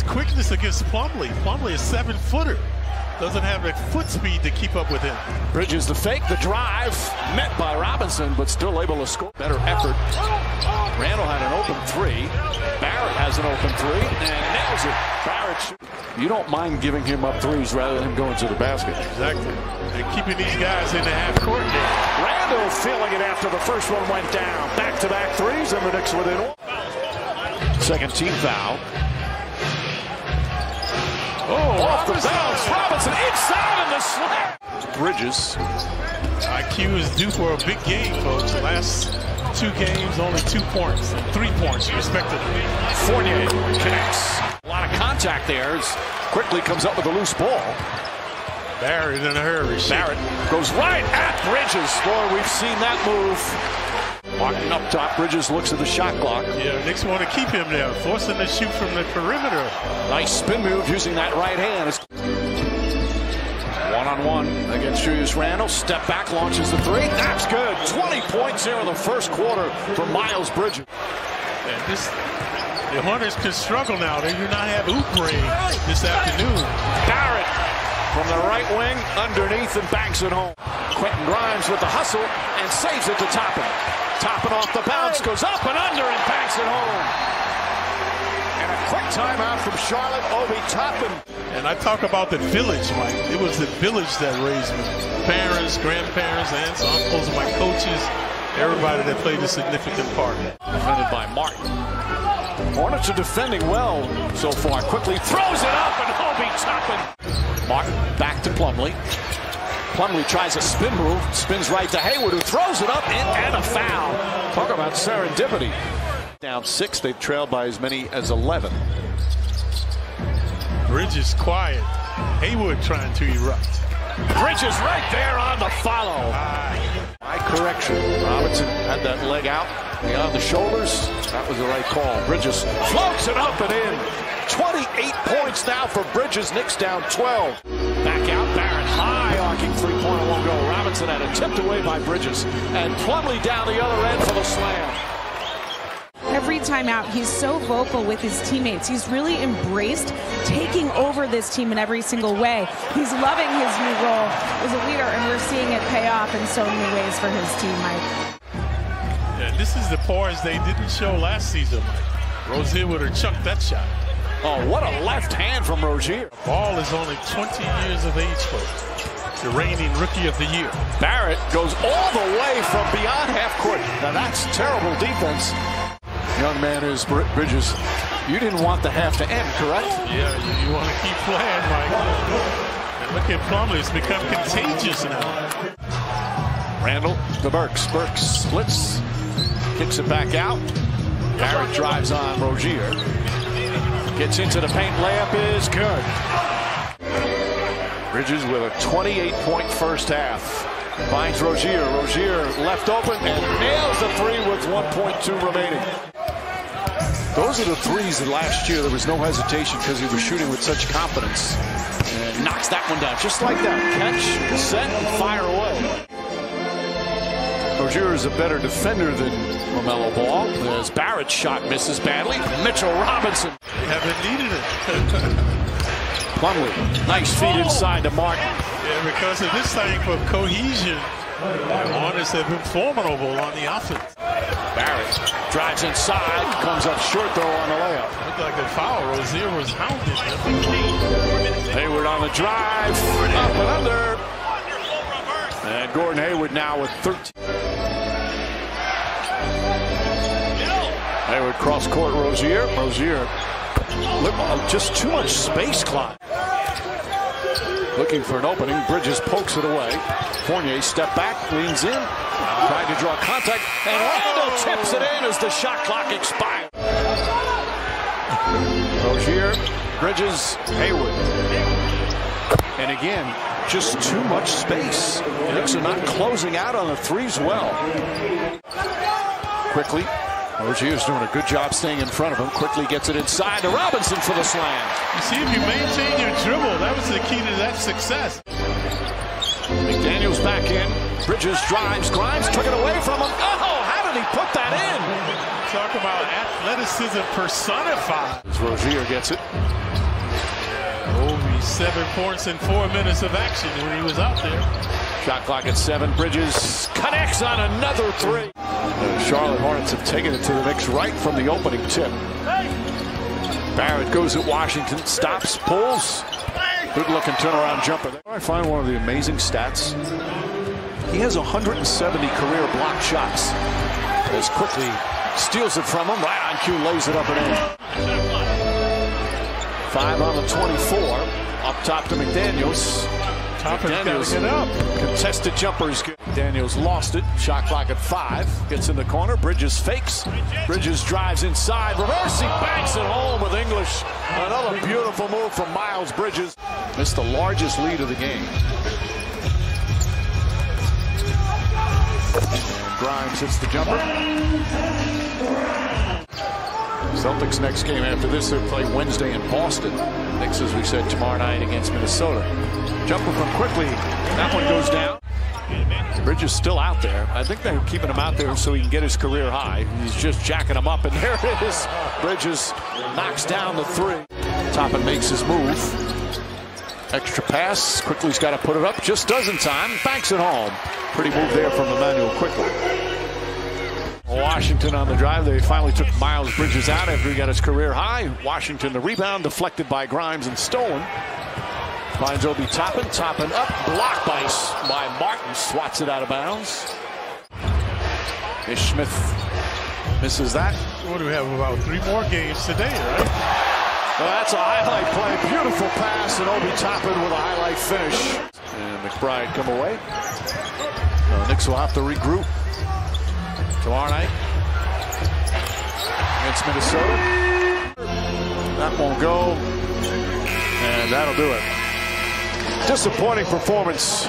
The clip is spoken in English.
his quickness against Plumlee. Plumlee is seven footer. Doesn't have the foot speed to keep up with him. Bridges the fake, the drive, met by Robinson, but still able to score. Better effort. Randle had an open three. Barrett has an open three and nails it. Barrett, you don't mind giving him up threes rather than going to the basket. Exactly. And keeping these guys in the half court game. Randle feeling it after the first one went down. Back-to-back -back threes, and the Knicks within one. Second team foul. Oh, off the bounce. Robinson inside and the slam. Bridges. IQ is due for a big game, folks. Last two games, only two points, three points, respectively. Fournier connects. A lot of contact there. As Quickley comes up with a loose ball. Barrett in a hurry. Barrett goes right at Bridges. Boy, we've seen that move. Walking up top, Bridges looks at the shot clock. Yeah, Knicks want to keep him there, forcing to shoot from the perimeter. Nice spin move using that right hand. One-on-one -on -one against Julius Randle. Step back, launches the three. That's good. 20 points here in the first quarter for Miles Bridges. And this, the Hornets can struggle now. They do not have Oubre this afternoon. Barrett from the right wing, underneath and banks it home. Quentin Grimes with the hustle and saves it to Toppin. Toppin off the bounce, goes up and under and banks it home. And a quick timeout from Charlotte, Obi Toppin. And I talk about the village, Mike. It was the village that raised me. Parents, grandparents, aunts, uncles, my coaches, everybody that played a significant part. Defended by Martin. Hornets are defending well so far. Quickley throws it up and Obi Toppin. Martin back to Plumlee. Plumlee tries a spin move, spins right to Hayward, who throws it up in, and a foul. Talk about serendipity. Down six, they've trailed by as many as 11. Bridges quiet. Hayward trying to erupt. Bridges right there on the follow. Ah. My correction. Robinson had that leg out beyond the shoulders. That was the right call. Bridges floats it up and in. 28 points now for Bridges. Knicks down 12. Go. Robinson had it tipped away by Bridges. And Plumlee down the other end for the slam. Every time out, he's so vocal with his teammates. He's really embraced taking over this team in every single way. He's loving his new role as a leader, and we're seeing it pay off in so many ways for his team, Mike. Yeah, this is the poise they didn't show last season, Mike. Rozier would have chucked that shot. Oh, what a left hand from Rozier. Ball is only 20 years of age, folks. The reigning rookie of the year. Barrett goes all the way from beyond half court. Now that's terrible defense. Young man is Bridges. You didn't want the half to end, correct? Yeah, you, you want to keep playing, Mike. And look at Plumlee. It's become contagious now. Randle to Burks. Burks splits. Kicks it back out. Barrett drives on Rozier. Gets into the paint. Layup is good. Bridges with a 28-point first half. Finds Rozier. Rozier left open and nails the three with 1.2 remaining. Those are the threes that last year there was no hesitation because he was shooting with such confidence. And knocks that one down just like that. Catch, set, and fire away. Rozier is a better defender than LaMelo Ball. As Barrett's shot misses badly. Mitchell Robinson. They haven't needed it. Plumlee, nice feed inside to Martin. Yeah, because of this thing for cohesion, Hornets have been formidable on the offense. Barrett drives inside, comes up short though on the layup. Looked like a foul. Rozier was hounded. Hayward on the drive, up and under. And Gordon Hayward now with 13. Hayward cross court Rozier. Rozier just too much space clock. Looking for an opening. Bridges pokes it away. Fournier step back, leans in, trying to draw contact, and Randle tips it in as the shot clock expires. Rozier, Bridges, Hayward. And again, just too much space. Knicks are not closing out on the threes well. Quickley, Rozier's doing a good job staying in front of him. Quickley gets it inside to Robinson for the slam. You see, if you maintain your dribble, that was the key to that success. McDaniels back in. Bridges drives. Grimes took it away from him. Oh, how did he put that in? Talk about athleticism personified. As Rozier gets it. Obi seven points in four minutes of action when he was out there. Shot clock at seven. Bridges connects on another three. The Charlotte Hornets have taken it to the Knicks right from the opening tip. Barrett goes at Washington, stops, pulls. Good looking turnaround jumper. I find one of the amazing stats. He has 170 career block shots. As Quickley steals it from him, right on cue, lays it up and in. Five on the 24. Up top to McDaniels. McDaniels get up. Contested jumpers. Daniels lost it. Shot clock at five. Gets in the corner. Bridges fakes. Bridges drives inside. Reversing. Banks it home with English. Another beautiful move from Miles Bridges. Missed the largest lead of the game. And Grimes hits the jumper. Celtics next game after this, they play Wednesday in Boston. Knicks, as we said, tomorrow night against Minnesota. Jumper from Quickley. That one goes down. Bridges still out there. I think they're keeping him out there so he can get his career high. He's just jacking him up, and there it is. Bridges knocks down the three. Toppin makes his move. Extra pass. Quickley's got to put it up. Just does in time. Banks it home. Pretty move there from Immanuel Quickley. Washington on the drive. They finally took Miles Bridges out after he got his career high. Washington, the rebound deflected by Grimes and stolen. Finds Obi Toppin. Toppin up. Blocked by, by Martin. Swats it out of bounds. Ish Smith misses that. What do we have? About three more games today, right? Well, that's a highlight play. Beautiful pass, and Obi Toppin with a highlight finish. And McBride come away. The Knicks will have to regroup tomorrow night against Minnesota. That won't go. And that'll do it. Disappointing performance.